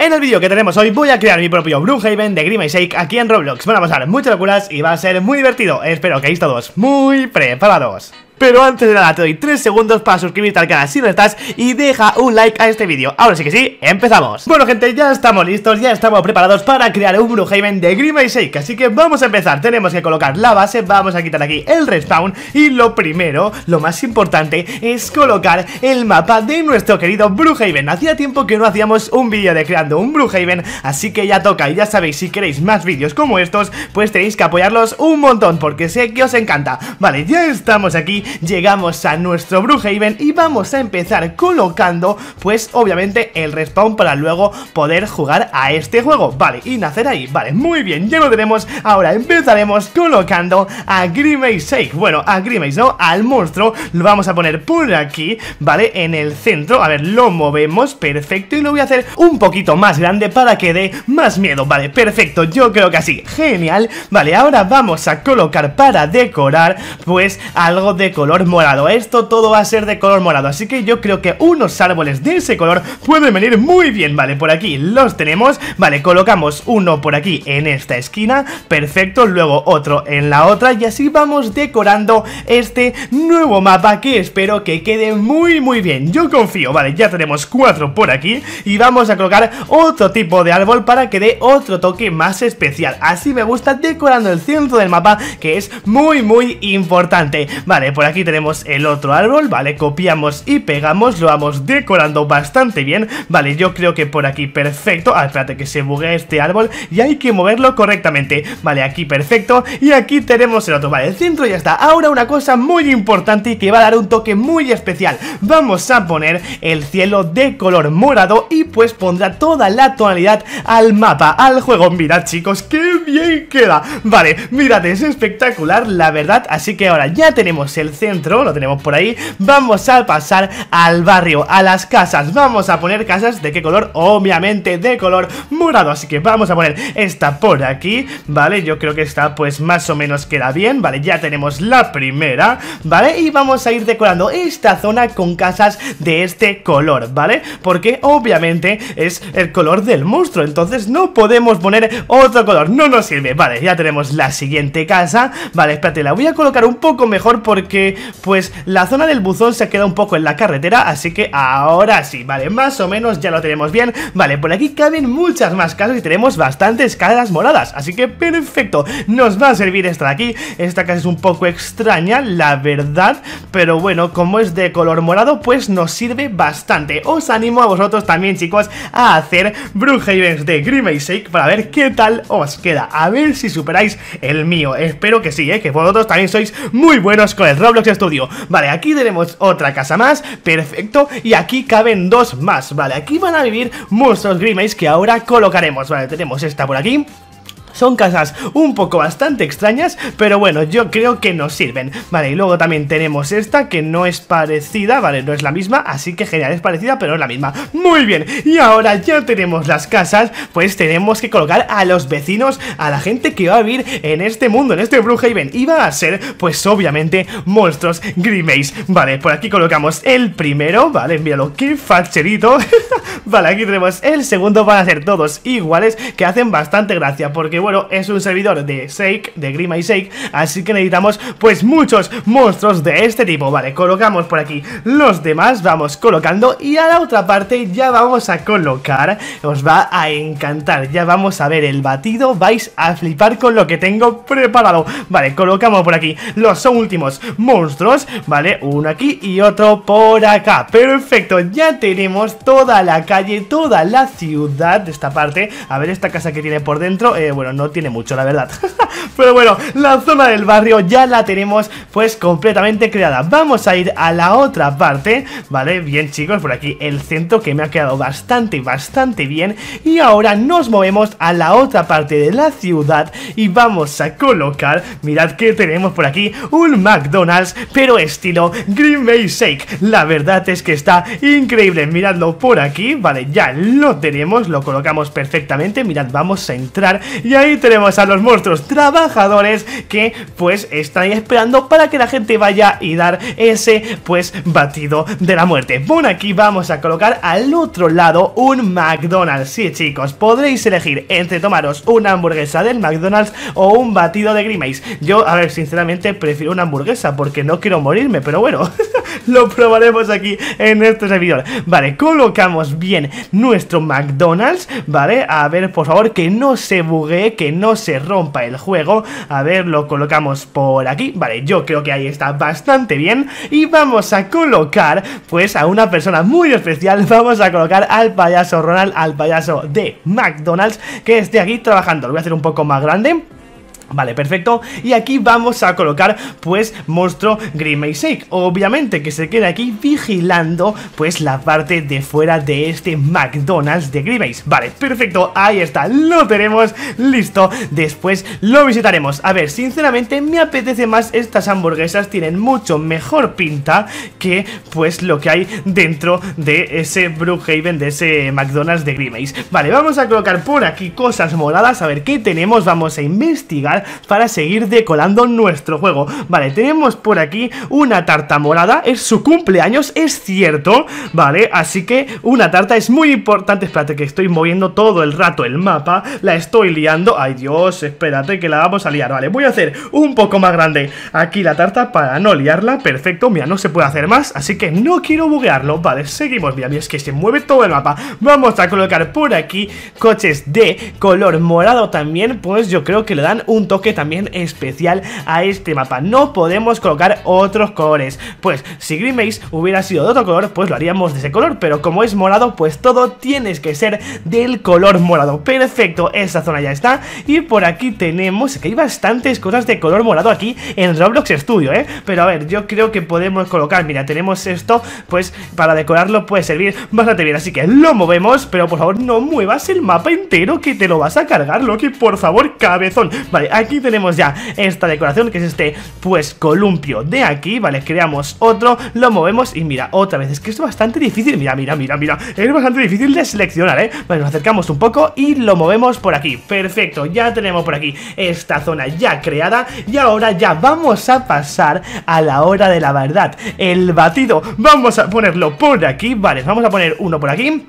En el vídeo que tenemos hoy voy a crear mi propio Broomhaven de Grima y Shake aquí en Roblox. Van a pasar muchas locuras y va a ser muy divertido. Espero que estéis todos muy preparados pero antes de nada te doy 3 segundos para suscribirte al canal si no estás y deja un like a este vídeo. Ahora sí que sí, empezamos. Bueno gente, ya estamos listos, ya estamos preparados para crear un Brookhaven de Grima y Shake, así que vamos a empezar. Tenemos que colocar la base, vamos a quitar aquí el respawn y lo primero, lo más importante, es colocar el mapa de nuestro querido Brookhaven. Hacía tiempo que no hacíamos un vídeo de creando un Brookhaven, así que ya toca y ya sabéis, si queréis más vídeos como estos, pues tenéis que apoyarlos un montón porque sé que os encanta. Vale, ya estamos aquí llegamos a nuestro Brookhaven y vamos a empezar colocando, pues obviamente el respawn para luego poder jugar a este juego. Vale, y nacer ahí, vale, muy bien, ya lo tenemos. Ahora empezaremos colocando a Grimace Shake. Bueno, a Grimace, ¿no? Al monstruo lo vamos a poner por aquí, ¿vale? En el centro, a ver, lo movemos, perfecto, y lo voy a hacer un poquito más grande para que dé más miedo, vale, perfecto, yo creo que así, genial. Vale, ahora vamos a colocar para decorar, pues algo de color morado. Esto todo va a ser de color morado. Así que yo creo que unos árboles de ese color pueden venir muy bien. Vale, por aquí los tenemos. Vale, colocamos uno por aquí en esta esquina. Perfecto, luego otro en la otra. Y así vamos decorando este nuevo mapa Que espero que quede muy muy bien. Yo confío, vale, ya tenemos cuatro por aquí. Y vamos a colocar otro tipo de árbol Para que dé otro toque más especial. Así me gusta decorando el centro del mapa Que es muy muy importante. Vale, por aquí tenemos el otro árbol, vale, copiamos y pegamos, lo vamos decorando bastante bien, vale, yo creo que por aquí perfecto, ah, espérate que se bugue este árbol y hay que moverlo correctamente, vale, aquí perfecto. Y aquí tenemos el otro, vale, el centro ya está, ahora una cosa muy importante y que va a dar un toque muy especial, vamos a poner el cielo de color morado y pues pondrá toda la tonalidad al mapa, al juego, mirad chicos, qué bien queda, vale, mirad, es espectacular la verdad, así que ahora ya tenemos el centro, lo tenemos por ahí Vamos a pasar al barrio, a las casas Vamos a poner casas de qué color, obviamente de color morado Así que vamos a poner esta por aquí, ¿vale? Yo creo que esta pues más o menos queda bien, ¿vale? Ya tenemos la primera, ¿vale? Y vamos a ir decorando esta zona con casas de este color, ¿vale? Porque obviamente es el color del monstruo Entonces no podemos poner otro color, no nos sirve Vale, ya tenemos la siguiente casa Vale, espérate, la voy a colocar un poco mejor porque pues la zona del buzón se queda un poco en la carretera Así que ahora sí, vale, más o menos ya lo tenemos bien. Vale, por aquí caben muchas más casas y tenemos bastantes casas moradas Así que perfecto, nos va a servir esta de aquí. Esta casa es un poco extraña, la verdad Pero bueno, como es de color morado, pues nos sirve bastante. Os animo a vosotros también, chicos, a hacer Brookhavens de Grimace Shake Para ver qué tal os queda. A ver si superáis el mío. Espero que sí, ¿eh? que vosotros también sois muy buenos con el Roblox Studio. Vale, aquí tenemos otra casa más, perfecto Y aquí caben dos más, vale, aquí van a vivir monstruos Grimace que ahora colocaremos. Vale, tenemos esta por aquí son casas un poco bastante extrañas, pero bueno, yo creo que nos sirven. Vale, y luego también tenemos esta que no es parecida, vale, no es la misma Así que genial, es parecida, pero no es la misma. Muy bien, y ahora ya tenemos las casas Pues tenemos que colocar a los vecinos, a la gente que va a vivir en este mundo, en este Brookhaven. Y va a ser, pues obviamente, monstruos Grimace Vale, por aquí colocamos el primero, vale, míralo, qué facherito. Vale, aquí tenemos el segundo, van a ser todos iguales Que hacen bastante gracia, porque bueno, es un servidor de Shake, de Grima y Shake, así que necesitamos pues muchos monstruos de este tipo, vale, colocamos por aquí los demás, vamos colocando y a la otra parte ya vamos a colocar, os va a encantar, ya vamos a ver el batido, vais a flipar con lo que tengo preparado, vale, colocamos por aquí los últimos monstruos, vale, uno aquí y otro por acá, perfecto, ya tenemos toda la calle, toda la ciudad de esta parte, a ver esta casa que tiene por dentro, eh, bueno, no tiene mucho, la verdad. Pero bueno, la zona del barrio ya la tenemos pues completamente creada. Vamos a ir a la otra parte, ¿vale? Bien chicos, por aquí el centro que me ha quedado bastante, bastante bien. Y ahora nos movemos a la otra parte de la ciudad Y vamos a colocar, mirad que tenemos por aquí Un McDonald's, pero estilo Green Bay Shake. La verdad es que está increíble, miradlo por aquí, vale, ya lo tenemos Lo colocamos perfectamente, mirad, vamos a entrar y ahí tenemos a los monstruos trabajadores que pues están ahí esperando para que la gente vaya y dar ese pues batido de la muerte. Por aquí vamos a colocar al otro lado un McDonald's. Sí chicos, podréis elegir entre tomaros una hamburguesa del McDonald's o un batido de Grimace. Yo, a ver, sinceramente prefiero una hamburguesa porque no quiero morirme, pero bueno, lo probaremos aquí en este servidor. Vale, colocamos bien nuestro McDonald's, ¿vale? A ver, por favor, que no se buguee, que no se rompa el juego. A ver, lo colocamos por aquí. Vale, yo creo que ahí está bastante bien. Y vamos a colocar, pues, a una persona muy especial. Vamos a colocar al payaso Ronald, al payaso de McDonald's, que esté aquí trabajando. Lo voy a hacer un poco más grande. Vale, perfecto, y aquí vamos a colocar, pues, monstruo Shake Obviamente que se quede aquí vigilando, pues, la parte de fuera de este McDonald's de Grimace Vale, perfecto, ahí está, lo tenemos listo. Después lo visitaremos. A ver, sinceramente me apetece más. Estas hamburguesas Tienen mucho mejor pinta que, pues, lo que hay dentro de ese Brookhaven, de ese McDonald's de Grimace Vale, vamos a colocar por aquí cosas moradas. A ver qué tenemos, vamos a investigar para seguir decolando nuestro juego. Vale, tenemos por aquí una tarta morada Es su cumpleaños, es cierto Vale, así que una tarta es muy importante Espérate que estoy moviendo todo el rato el mapa La estoy liando Ay Dios, espérate que la vamos a liar Vale, voy a hacer un poco más grande aquí la tarta para no liarla Perfecto, mira, no se puede hacer más Así que no quiero buguearlo Vale, seguimos, mira, es que se mueve todo el mapa Vamos a colocar por aquí coches de color morado también Pues yo creo que le dan un toque también especial a este mapa. No podemos colocar otros colores. Pues si Grimace hubiera sido de otro color Pues lo haríamos de ese color Pero como es morado pues todo tiene que ser del color morado. Perfecto, esa zona ya está. Y por aquí tenemos que hay bastantes cosas de color morado aquí en Roblox Studio, ¿eh? Pero a ver, yo creo que podemos colocar, mira, tenemos esto Pues para decorarlo puede servir bastante bien Así que lo movemos, pero por favor no muevas el mapa entero Que te lo vas a cargar, Loki, por favor, cabezón. Vale, aquí tenemos ya esta decoración que es este, pues, columpio de aquí, ¿vale? Creamos otro, lo movemos y mira, otra vez, es que es bastante difícil, mira, mira, mira, mira, es bastante difícil de seleccionar, ¿eh? Vale, nos acercamos un poco y lo movemos por aquí, perfecto, ya tenemos por aquí esta zona ya creada y ahora ya vamos a pasar a la hora de la verdad, el batido, vamos a ponerlo por aquí, vale, vamos a poner uno por aquí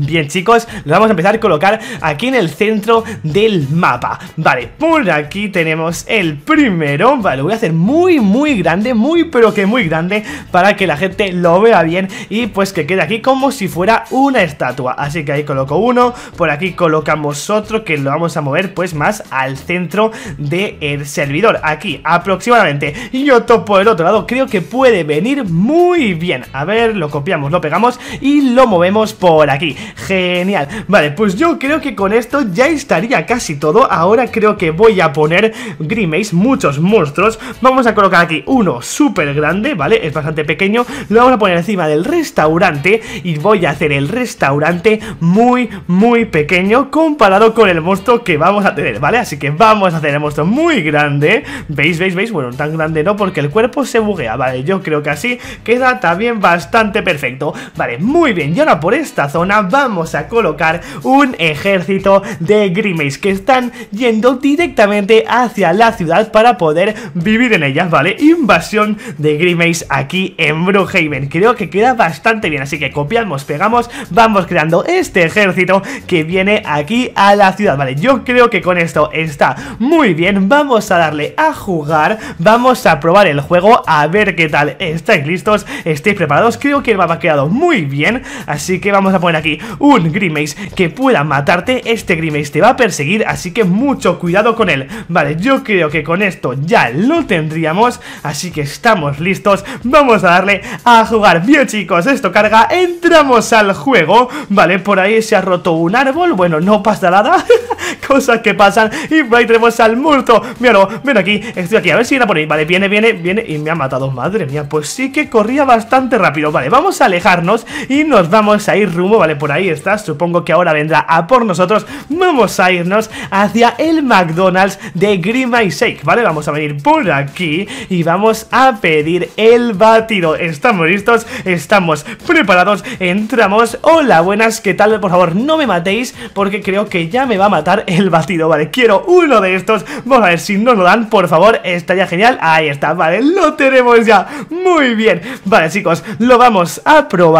Bien chicos, lo vamos a empezar a colocar aquí en el centro del mapa. Vale, por aquí tenemos el primero. Vale, lo voy a hacer muy muy grande, muy pero que muy grande Para que la gente lo vea bien y pues que quede aquí como si fuera una estatua. Así que ahí coloco uno, por aquí colocamos otro que lo vamos a mover pues más al centro del servidor. Aquí aproximadamente. Y otro por el otro lado creo que puede venir muy bien. A ver, lo copiamos, lo pegamos y lo movemos por aquí Genial, vale, pues yo creo que con esto ya estaría casi todo Ahora creo que voy a poner Grimace, muchos monstruos Vamos a colocar aquí uno súper grande, ¿vale? Es bastante pequeño Lo vamos a poner encima del restaurante Y voy a hacer el restaurante muy, muy pequeño Comparado con el monstruo que vamos a tener, ¿vale? Así que vamos a hacer el monstruo muy grande ¿Veis, veis, veis? Bueno, tan grande no porque el cuerpo se buguea, ¿vale? Yo creo que así queda también bastante perfecto Vale, muy bien, y ahora por esta zona vamos a colocar un ejército de Grimace que están yendo directamente hacia la ciudad para poder vivir en ella, ¿vale? Invasión de Grimace aquí en Brookhaven. Creo que queda bastante bien, así que copiamos, pegamos, vamos creando este ejército que viene aquí a la ciudad, ¿vale? Yo creo que con esto está muy bien, vamos a darle a jugar, vamos a probar el juego, a ver qué tal, ¿estáis listos? ¿Estáis preparados? Creo que el mapa ha quedado muy bien, así que vamos a poner aquí un Grimace que pueda matarte, este Grimace te va a perseguir, así que mucho cuidado con él. Vale, yo creo que con esto ya lo tendríamos, así que estamos listos, vamos a darle a jugar. Bien chicos, esto carga, entramos al juego, vale, por ahí se ha roto un árbol, bueno, no pasa nada, cosas que pasan, y por ahí tenemos al muerto, míralo, ven aquí, estoy aquí, a ver si era por ahí, vale, viene, viene, viene, y me ha matado, madre mía, pues sí que corría bastante rápido, vale, vamos a alejarnos y nos vamos a ir rumbo, vale, por ahí está, supongo que ahora vendrá a por nosotros. Vamos a irnos hacia el McDonald's de Grima y Shake, ¿vale? Vamos a venir por aquí y vamos a pedir el batido. ¿Estamos listos? ¿Estamos preparados? Entramos. Hola, buenas, ¿qué tal? Por favor, no me matéis porque creo que ya me va a matar el batido, vale, quiero uno de estos. Vamos a ver si nos lo dan, por favor, estaría genial. Ahí está, vale, lo tenemos ya. Muy bien, vale chicos, lo vamos a probar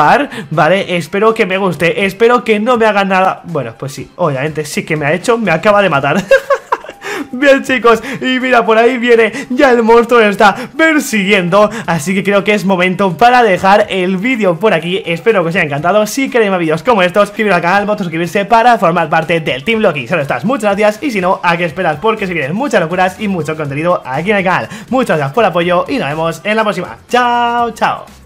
Vale, espero que me guste. Espero que no me haga nada. Bueno, pues sí, obviamente sí que me ha hecho. Me acaba de matar Bien chicos, y mira por ahí viene Ya el monstruo está persiguiendo Así que creo que es momento para dejar el vídeo por aquí. Espero que os haya encantado. Si queréis más vídeos como estos, suscribiros al canal, voto suscribirse para formar parte del Team Loki. Solo estás, muchas gracias Y si no, a qué esperas porque se vienen muchas locuras y mucho contenido aquí en el canal. Muchas gracias por el apoyo y nos vemos en la próxima. Chao, chao